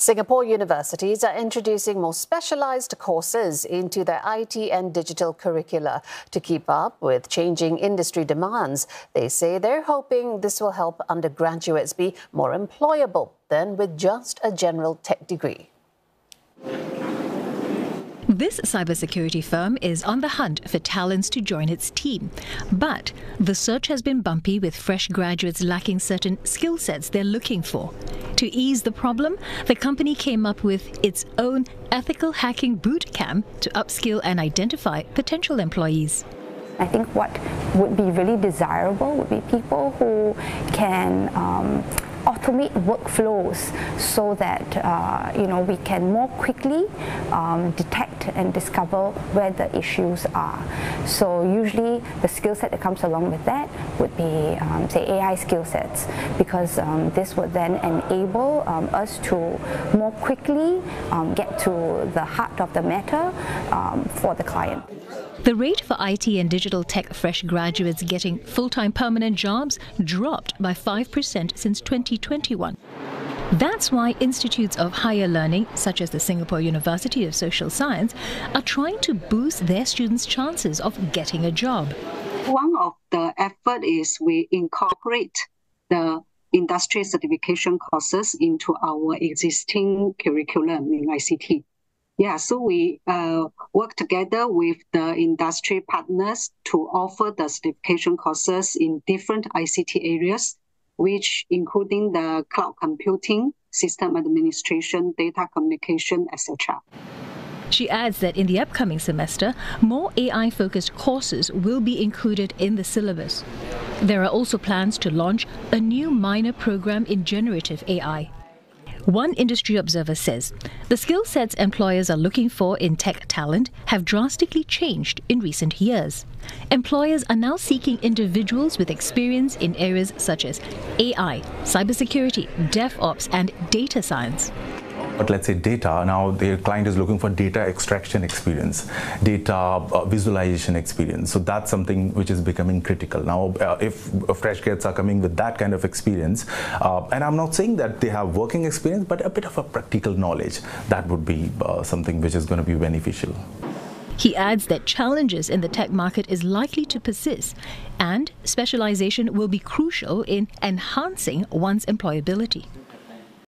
Singapore universities are introducing more specialized courses into their IT and digital curricula to keep up with changing industry demands. They say they're hoping this will help undergraduates be more employable than with just a general tech degree. This cybersecurity firm is on the hunt for talents to join its team. But the search has been bumpy with fresh graduates lacking certain skill sets they're looking for. To ease the problem, the company came up with its own ethical hacking boot camp to upskill and identify potential employees. I think what would be really desirable would be people who can um, automate workflows so that uh, you know we can more quickly um, detect and discover where the issues are. So usually the skill set that comes along with that would be um, say AI skill sets because um, this would then enable um, us to more quickly um, get to the heart of the matter um, for the client. The rate for IT and digital tech fresh graduates getting full time permanent jobs dropped by 5% since 2021. That's why institutes of higher learning, such as the Singapore University of Social Science, are trying to boost their students' chances of getting a job. One of the effort is we incorporate the industry certification courses into our existing curriculum in ICT. Yeah, so we uh, work together with the industry partners to offer the certification courses in different ICT areas, which including the cloud computing, system administration, data communication, etc. She adds that in the upcoming semester, more AI focused courses will be included in the syllabus. There are also plans to launch a new minor program in generative AI. One industry observer says the skill sets employers are looking for in tech talent have drastically changed in recent years. Employers are now seeking individuals with experience in areas such as AI, cybersecurity, DevOps, and data science but let's say data, now the client is looking for data extraction experience, data uh, visualization experience. So that's something which is becoming critical. Now, uh, if fresh grads are coming with that kind of experience, uh, and I'm not saying that they have working experience, but a bit of a practical knowledge, that would be uh, something which is going to be beneficial. He adds that challenges in the tech market is likely to persist and specialization will be crucial in enhancing one's employability.